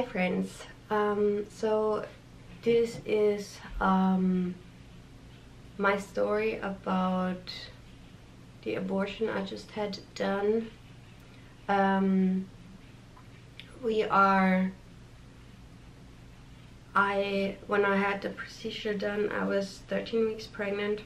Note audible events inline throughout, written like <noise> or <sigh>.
Hi friends. Um, so this is um, my story about the abortion I just had done. Um, we are I when I had the procedure done I was 13 weeks pregnant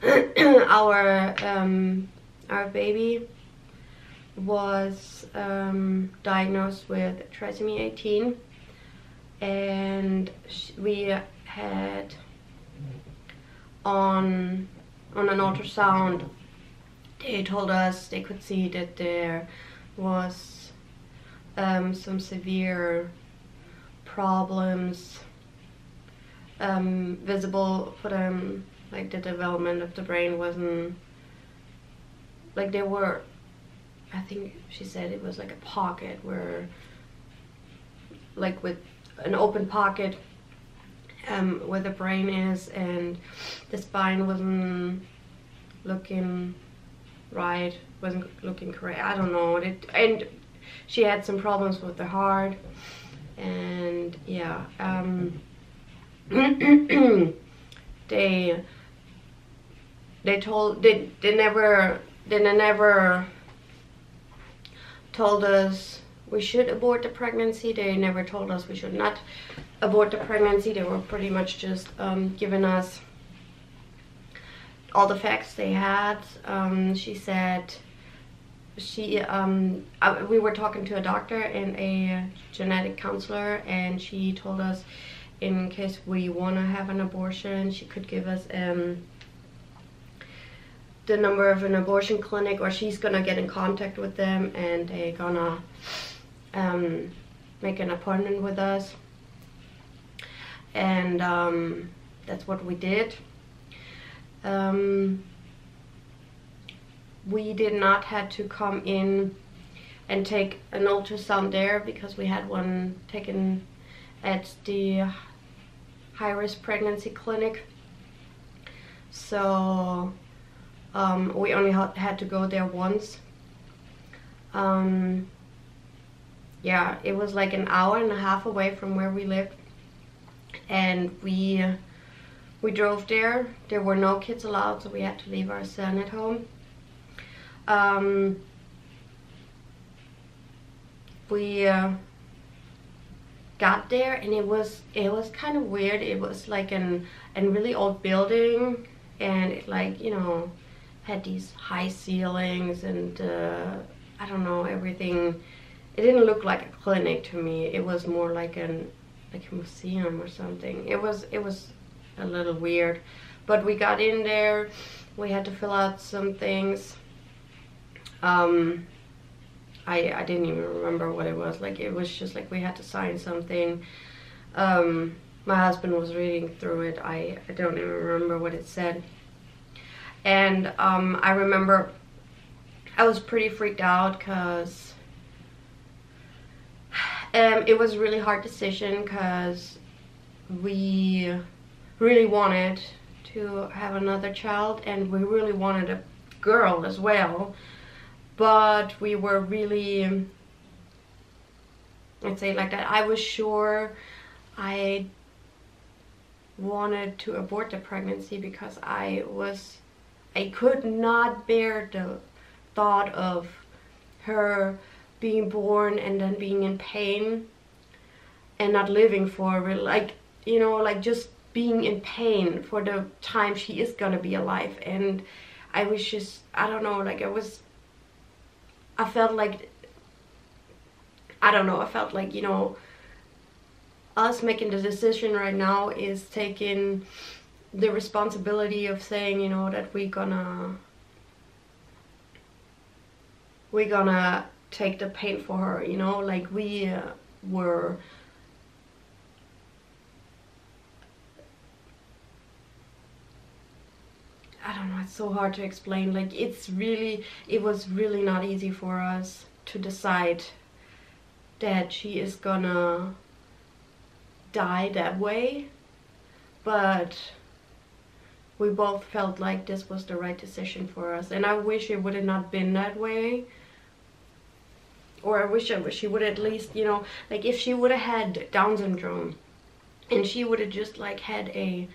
<clears throat> our um, our baby was um, diagnosed with trisomy 18 and we had on on an ultrasound they told us they could see that there was um, some severe problems um, visible for them like the development of the brain wasn't like they were I think she said it was like a pocket where like with an open pocket um, where the brain is and the spine wasn't looking right wasn't looking correct. I don't know. It and she had some problems with the heart and yeah um, <clears throat> they they told they they never they never told us we should abort the pregnancy. They never told us we should not abort the pregnancy. They were pretty much just um, giving us all the facts they had. Um, she said she um, I, we were talking to a doctor and a genetic counselor and she told us in case we want to have an abortion she could give us um, the number of an abortion clinic or she's gonna get in contact with them and they're gonna um, make an appointment with us. And um, that's what we did. Um, we did not have to come in and take an ultrasound there because we had one taken at the high-risk pregnancy clinic. So um, we only had to go there once. Um, yeah, it was like an hour and a half away from where we lived. And we we drove there. There were no kids allowed, so we had to leave our son at home. Um, we uh, got there and it was it was kind of weird. It was like an a really old building and it like you know had these high ceilings and uh, I don't know everything. It didn't look like a clinic to me. It was more like an like a museum or something. It was it was a little weird. But we got in there. We had to fill out some things. Um, I, I didn't even remember what it was. Like it was just like we had to sign something. Um, my husband was reading through it. I, I don't even remember what it said and um, I remember I was pretty freaked out because um, it was a really hard decision because we really wanted to have another child and we really wanted a girl as well. But we were really let's say like that I was sure I wanted to abort the pregnancy because I was I could not bear the thought of her being born and then being in pain and not living for real like you know like just being in pain for the time she is gonna be alive. And I was just I don't know like I was I felt like I don't know I felt like you know us making the decision right now is taking the responsibility of saying, you know, that we're gonna we're gonna take the pain for her, you know, like we uh, were I don't know, it's so hard to explain. Like it's really, it was really not easy for us to decide that she is gonna die that way. But we both felt like this was the right decision for us. And I wish it would have not been that way. or I wish I she would at least, you know, like if she would have had Down syndrome and she would have just like had a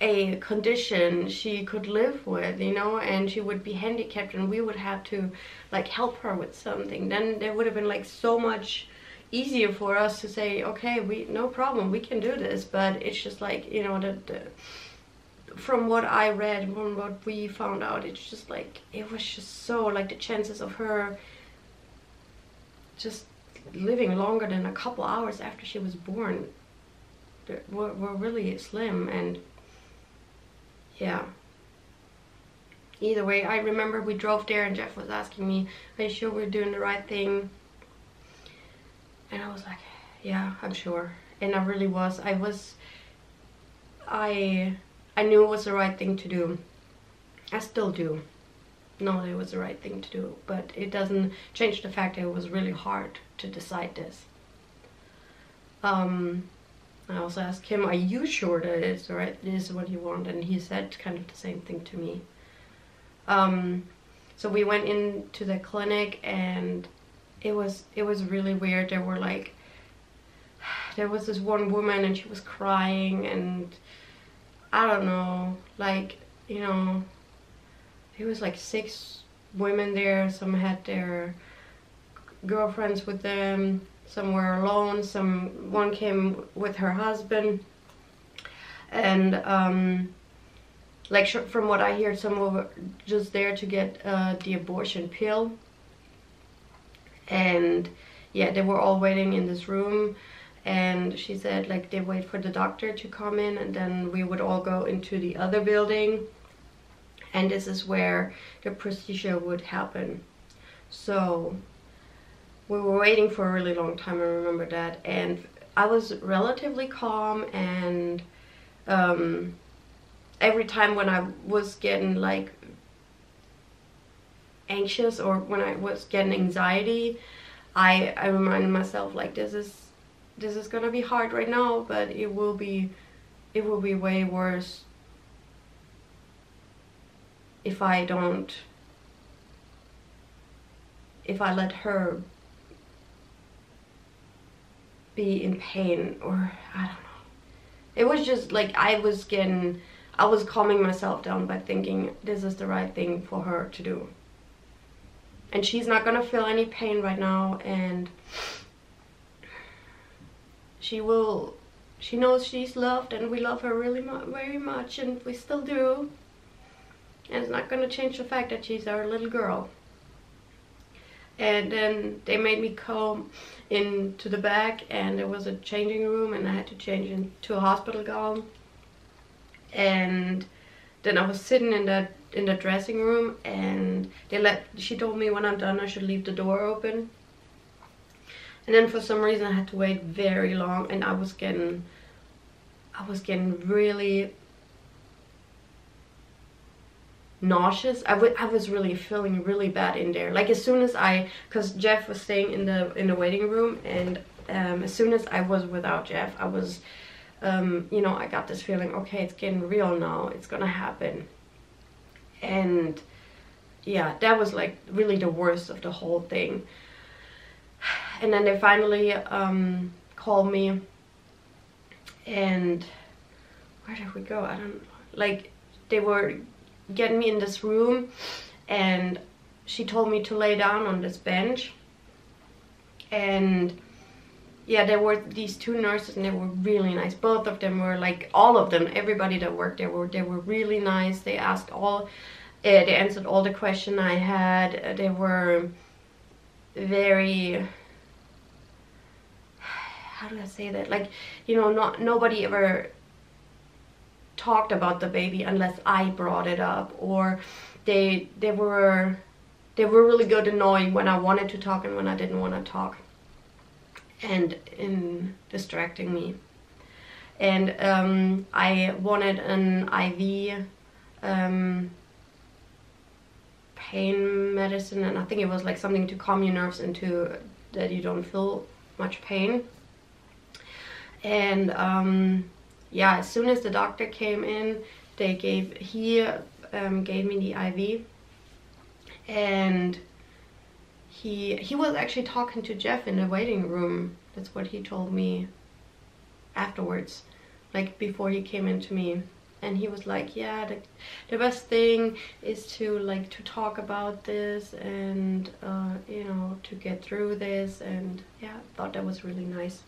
a condition she could live with, you know, and she would be handicapped and we would have to like help her with something, then there would have been like so much easier for us to say, okay, we no problem, we can do this. But it's just like, you know, the, the from what I read, from what we found out, it's just like, it was just so, like the chances of her just living longer than a couple hours after she was born were, were really slim and yeah either way i remember we drove there and jeff was asking me are you sure we're doing the right thing and i was like yeah i'm sure and i really was i was i i knew it was the right thing to do i still do know it was the right thing to do but it doesn't change the fact that it was really hard to decide this um I also asked him, are you sure that it's right, this is what you want? And he said kind of the same thing to me. Um, so we went into the clinic and it was, it was really weird. There were like, <sighs> there was this one woman and she was crying and I don't know, like, you know, it was like six women there. Some had their girlfriends with them some were alone some one came with her husband and um, like from what I hear some were just there to get uh, the abortion pill and yeah they were all waiting in this room. And she said like they wait for the doctor to come in and then we would all go into the other building. And this is where the procedure would happen. So we were waiting for a really long time, I remember that. And I was relatively calm and um, every time when I was getting like anxious or when I was getting anxiety, I, I reminded myself like this is this is gonna be hard right now, but it will be it will be way worse if I don't if I let her be in pain or I don't know. It was just like I was getting, I was calming myself down by thinking this is the right thing for her to do. And she's not gonna feel any pain right now and she will, she knows she's loved and we love her really mu very much and we still do. And it's not gonna change the fact that she's our little girl and then they made me come into the back and there was a changing room and I had to change into a hospital gown and then I was sitting in that in the dressing room and they let she told me when I'm done I should leave the door open. And then for some reason I had to wait very long and I was getting I was getting really nauseous. I, I was really feeling really bad in there. Like as soon as I because Jeff was staying in the in the waiting room and um, as soon as I was without Jeff I was um, you know I got this feeling okay it's getting real now. It's gonna happen and yeah that was like really the worst of the whole thing. And then they finally um, called me. And where did we go? I don't like they were getting me in this room and she told me to lay down on this bench. And yeah there were these two nurses and they were really nice. Both of them were like all of them everybody that worked there were they were really nice. They asked all uh, they answered all the questions i had. Uh, they were very how do i say that? Like you know not nobody ever talked about the baby unless I brought it up or they they were they were really good at knowing when I wanted to talk and when I didn't want to talk and in distracting me. And um, I wanted an IV um, pain medicine and I think it was like something to calm your nerves into that you don't feel much pain. And um, yeah, as soon as the doctor came in, they gave, he um, gave me the IV and he he was actually talking to Jeff in the waiting room. That's what he told me afterwards, like before he came into me. And he was like, yeah, the, the best thing is to like to talk about this and uh, you know to get through this. And yeah, I thought that was really nice.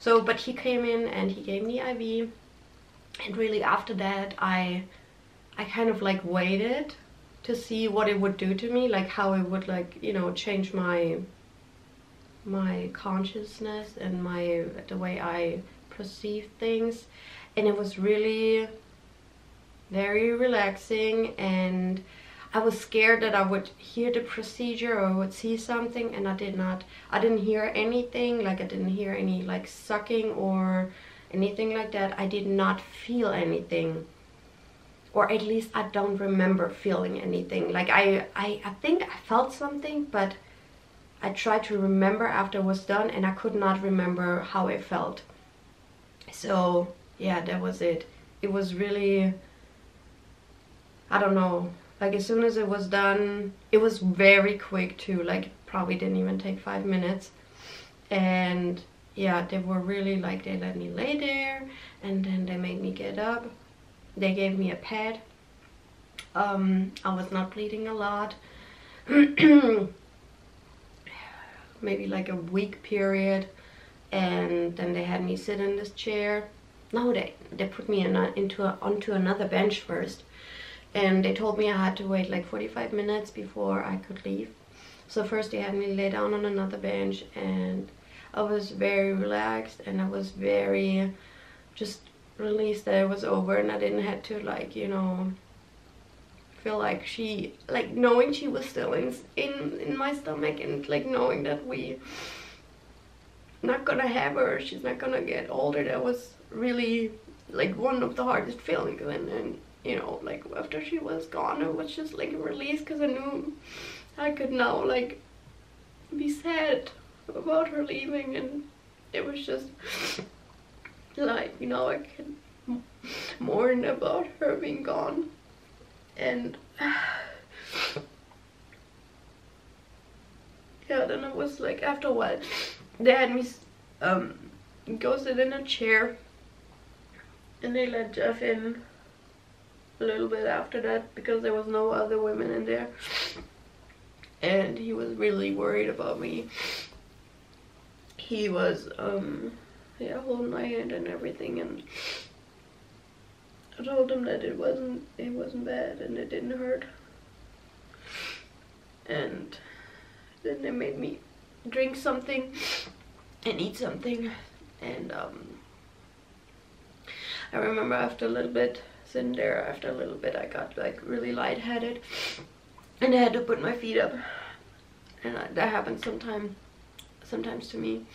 So, but he came in and he gave me IV, and really after that, I I kind of like waited to see what it would do to me, like how it would like, you know, change my my consciousness and my the way I perceive things. And it was really very relaxing and I was scared that I would hear the procedure or would see something and I did not. I didn't hear anything, like I didn't hear any like sucking or anything like that. I did not feel anything or at least I don't remember feeling anything. Like I, I, I think I felt something, but I tried to remember after it was done and I could not remember how it felt. So yeah, that was it. It was really, I don't know, like as soon as it was done, it was very quick too, like probably didn't even take five minutes. And yeah, they were really like, they let me lay there and then they made me get up they gave me a pad. Um, I was not bleeding a lot. <clears throat> Maybe like a weak period. And then they had me sit in this chair. No, they, they put me in a, into a, onto another bench first. And they told me I had to wait like 45 minutes before I could leave. So first they had me lay down on another bench and I was very relaxed and I was very just release that it was over and I didn't have to like, you know, feel like she, like knowing she was still in, in, in my stomach and like knowing that we not gonna have her, she's not gonna get older, that was really like one of the hardest feelings. And then, you know, like after she was gone, it was just like a release because I knew I could now like be sad about her leaving. And it was just like you know I can mourn about her being gone. And <sighs> yeah then it was like after a while they had me um go sit in a chair. And they let Jeff in a little bit after that because there was no other women in there. And he was really worried about me. He was um yeah, holding my hand and everything and I told him that it wasn't it wasn't bad and it didn't hurt. And then they made me drink something and eat something and um I remember after a little bit sitting there after a little bit I got like really lightheaded and I had to put my feet up and I, that happens sometimes sometimes to me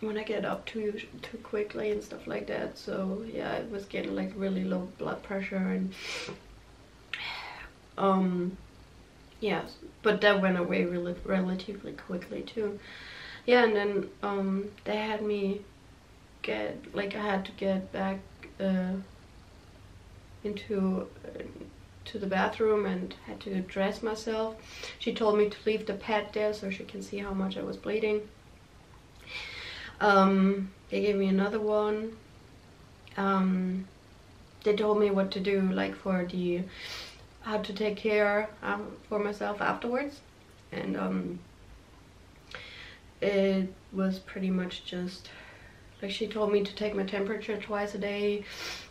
when I get up too too quickly and stuff like that. So yeah, I was getting like really low blood pressure and <sighs> um yeah, but that went away really relatively quickly too. Yeah, and then um they had me get like I had to get back uh, into uh, to the bathroom and had to dress myself. She told me to leave the pad there so she can see how much I was bleeding. Um, they gave me another one. Um, they told me what to do, like for the how to take care um, for myself afterwards, and um, it was pretty much just like she told me to take my temperature twice a day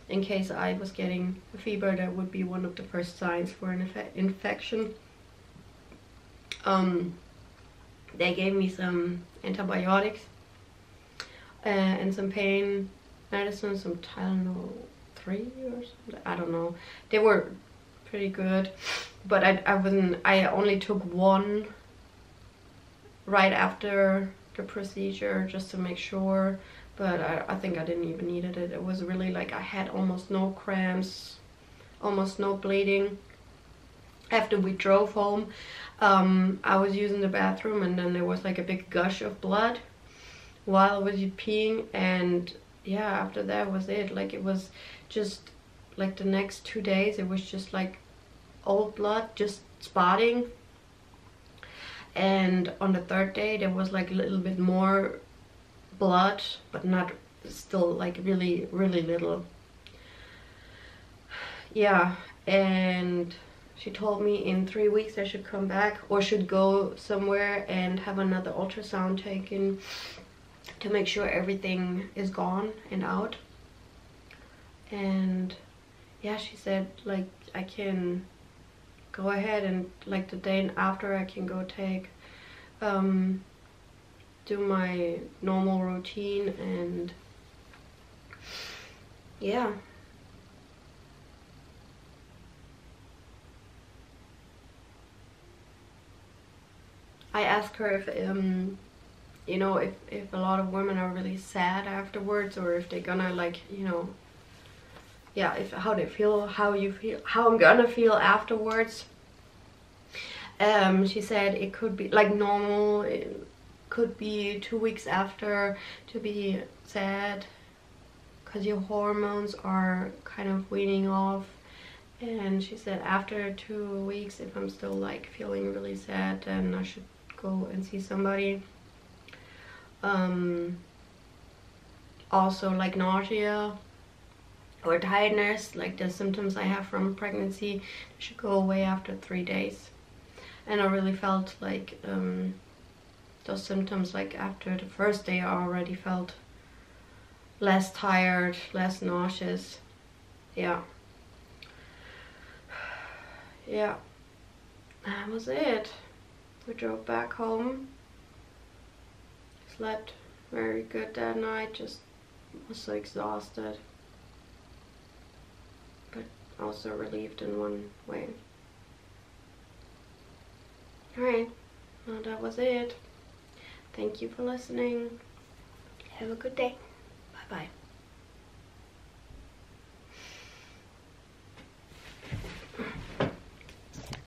in case I was getting a fever. That would be one of the first signs for an inf infection. Um, they gave me some antibiotics uh, and some pain medicine, some Tylenol 3 or something. I don't know. They were pretty good, but I, I wasn't, I only took one right after the procedure just to make sure but I, I think I didn't even need it. It was really like I had almost no cramps, almost no bleeding. After we drove home, um, I was using the bathroom and then there was like a big gush of blood while was peeing and yeah after that was it. Like it was just like the next two days it was just like old blood just spotting. And on the third day there was like a little bit more blood but not still like really really little. <sighs> Yeah and she told me in three weeks I should come back or should go somewhere and have another ultrasound taken to make sure everything is gone and out. And yeah she said like I can go ahead and like the day after I can go take um, do my normal routine and yeah. I asked her if um you know if if a lot of women are really sad afterwards or if they're gonna like you know yeah if how they feel how you feel how i'm gonna feel afterwards. Um she said it could be like normal it could be two weeks after to be sad because your hormones are kind of weaning off. And she said after two weeks if i'm still like feeling really sad then i should go and see somebody um also like nausea or tiredness like the symptoms I have from pregnancy should go away after three days. And I really felt like um, those symptoms like after the first day I already felt less tired less nauseous. Yeah. <sighs> Yeah. That was it. We drove back home slept very good that night just was so exhausted But also relieved in one way. Alright, well that was it. Thank you for listening. Have a good day. Bye bye.